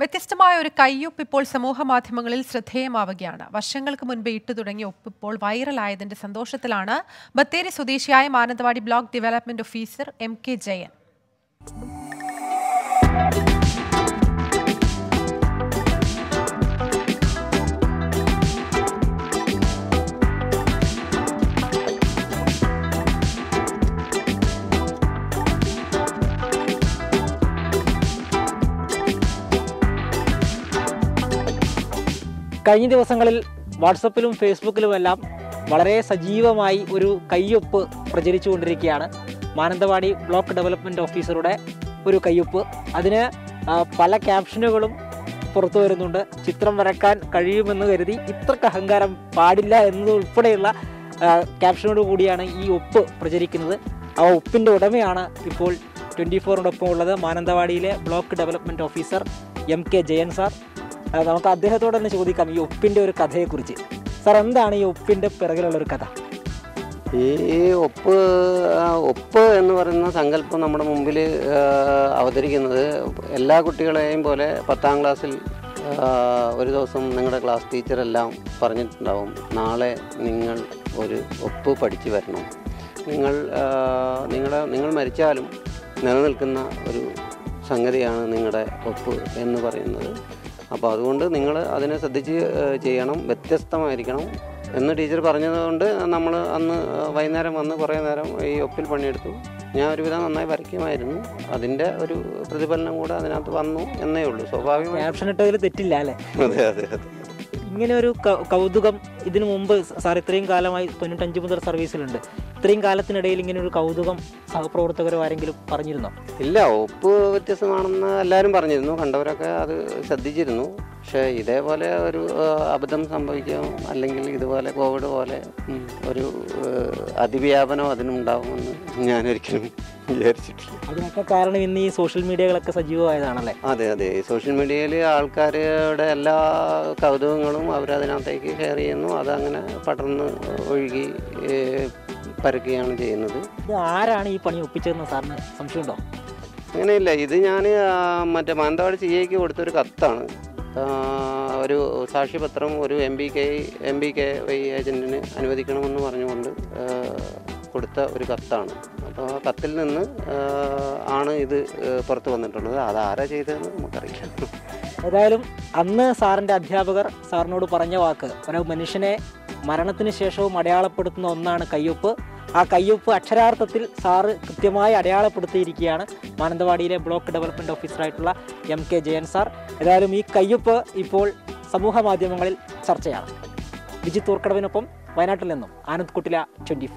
വ്യത്യസ്തമായ ഒരു കയ്യൊപ്പ് ഇപ്പോൾ സമൂഹ മാധ്യമങ്ങളിൽ ശ്രദ്ധേയമാവുകയാണ്. വർഷങ്ങൾക്ക് മുൻപ് ഇട്ടു തുടങ്ങിയ ഒപ്പ് ഇപ്പോൾ വൈറലായതിന്റെ സന്തോഷത്തിലാണ് ബത്തേരി സ്വദേശിയായ Mananthavady block development officer M K Jayan. കഴിഞ്ഞ ദിവസങ്ങളിൽ വാട്സപ്പിലും ഫേസ്ബുക്കിലുമെല്ലാം വളരെ സജീവമായി ഒരു കയ്യൊപ്പ് പ്രചരിച്ചുകൊണ്ടിരിക്കുകയാണ്. മാനന്തവാടി ബ്ലോക്ക് ഡെവലപ്മെന്റ് ഓഫീസറുടെ ഒരു കയ്യൊപ്പ്. അതിന് പല ക്യാപ്ഷനുകളും പുറത്തു വരുന്നുണ്ട്. ചിത്രം വരക്കാൻ കഴിയുമെന്ന് കരുതി ഇത്രക്ക് അഹങ്കാരം പാടില്ല എന്നതുൾപ്പെടെയുള്ള ക്യാപ്ഷനോട് കൂടിയാണ് ഈ ഒപ്പ് പ്രചരിക്കുന്നത്. ആ ഒപ്പിന്റെ ഉടമയാണ് ഇപ്പോൾ ട്വന്റി ഫോറിനൊപ്പം ഉള്ളത്. മാനന്തവാടിയിലെ block development officer M K Jayan sir. നമുക്ക് അദ്ദേഹത്തോട് തന്നെ ചോദിക്കാം ഈ ഒപ്പിന്റെ ഒരു കഥയെക്കുറിച്ച്. സാർ എന്താണ് ഈ ഒപ്പിന്റെ പിറകിലുള്ള ഒരു കഥ? ഈ ഒപ്പ് ഒപ്പ് എന്ന് പറയുന്ന സങ്കല്പം നമ്മുടെ മുമ്പിൽ അവതരിക്കുന്നത് എല്ലാ കുട്ടികളെയും പോലെ പത്താം ക്ലാസ്സിൽ ഒരു ദിവസം നിങ്ങളുടെ ക്ലാസ് ടീച്ചറെല്ലാം പറഞ്ഞിട്ടുണ്ടാവും നാളെ നിങ്ങൾ ഒരു ഒപ്പ് പഠിച്ചു വരണം. നിങ്ങൾ നിങ്ങളുടെ നിങ്ങൾ മരിച്ചാലും നിലനിൽക്കുന്ന ഒരു സംഗതിയാണ് നിങ്ങളുടെ ഒപ്പ് എന്ന് പറയുന്നത്. അപ്പോൾ അതുകൊണ്ട് നിങ്ങൾ അതിനെ ശ്രദ്ധിച്ച് ചെയ്യണം വ്യത്യസ്തമായിരിക്കണം എന്ന് ടീച്ചർ പറഞ്ഞതുകൊണ്ട് നമ്മൾ അന്ന് വൈകുന്നേരം വന്ന് കുറേ നേരം ഈ ഒപ്പിൽ പണിയെടുത്തു. ഞാൻ ഒരുവിധം നന്നായി വരയ്ക്കുമായിരുന്നു. അതിന്റെ ഒരു പ്രതിഫലനം കൂടെ അതിനകത്ത് വന്നു എന്നേ ഉള്ളൂ. സ്വാഭാവികമായി. ക്യാപ്ഷൻ ഇട്ടതിൽ തെറ്റില്ല അല്ലേ? അതെ അതെ അതെ. ഇങ്ങനെ ഒരു കൗതുകം ഇതിനു മുമ്പ് സാർ ഇത്രയും കാലമായി തൊണ്ണൂറ്റഞ്ച് മുതൽ സർവീസിലുണ്ട്. ഇത്രയും കാലത്തിനിടയിൽ ഇങ്ങനെ ഒരു കൗതുകം സഹപ്രവർത്തകരോ ആരെങ്കിലും പറഞ്ഞിരുന്നോ? ഇല്ല ഒപ്പ് വ്യത്യസ്തമാണെന്ന് എല്ലാവരും പറഞ്ഞിരുന്നു. കണ്ടവരൊക്കെ അത് ശ്രദ്ധിച്ചിരുന്നു. പക്ഷേ ഇതേപോലെ ഒരു അബദ്ധം സംഭവിക്കാം അല്ലെങ്കിൽ ഇതുപോലെ കോവിഡ് പോലെ ഒരു അതിവ്യാപനം അതിനുണ്ടാവുമെന്ന് ഞാൻ ഒരിക്കലും വിചാരിച്ചിട്ടില്ല. അതിനൊക്കെ കാരണം ഇന്ന് ഈ സോഷ്യൽ മീഡിയകളൊക്കെ സജീവമായതാണല്ലേ? അതെ അതെ. സോഷ്യൽ മീഡിയയിൽ ആൾക്കാരുടെ എല്ലാ കൗതുകങ്ങളും അവരതിനകത്തേക്ക് ഷെയർ ചെയ്യുന്നു. അതങ്ങനെ പടർന്ന് ഒഴുകി പരക്കുകയാണ് ചെയ്യുന്നത്. ഇത് ആരാണ് ഈ പണി ഒപ്പിച്ചതെന്ന് സാറിന് സംശയമുണ്ടോ? അങ്ങനെയില്ല. ഇത് ഞാൻ മറ്റേ മാനന്തവാടി സി ഐക്ക് കൊടുത്തൊരു കത്താണ്. ഒരു സാക്ഷ്യപത്രം ഒരു M B K M B K Y ഏജന്റിന് അനുവദിക്കണമെന്ന് പറഞ്ഞുകൊണ്ട് കൊടുത്ത ഒരു കത്താണ്. അപ്പോൾ ആ കത്തിൽ നിന്ന് ആണ് ഇത് പുറത്തു വന്നിട്ടുള്ളത്. ആരാ ചെയ്തതെന്ന് നമുക്കറിയില്ല. ഏതായാലും അന്ന് സാറിന്റെ അധ്യാപകർ സാറിനോട് പറഞ്ഞ വാക്ക് ഒരു മനുഷ്യനെ മരണത്തിന് ശേഷവും അടയാളപ്പെടുത്തുന്ന ഒന്നാണ് കയ്യൊപ്പ്. ആ കയ്യൊപ്പ് അക്ഷരാർത്ഥത്തിൽ സാറ് കൃത്യമായി അടയാളപ്പെടുത്തിയിരിക്കുകയാണ്. മാനന്തവാടിയിലെ ബ്ലോക്ക് ഡെവലപ്മെന്റ് ഓഫീസറായിട്ടുള്ള എം കെ ജയൻ സാർ. ഏതായാലും ഈ കയ്യൊപ്പ് ഇപ്പോൾ സമൂഹ മാധ്യമങ്ങളിൽ ചർച്ചയാണ്. വിജിത്ത് തൂർക്കടവിനൊപ്പം വയനാട്ടിൽ നിന്നും ആനന്ദ് കുട്ടില ട്വന്റി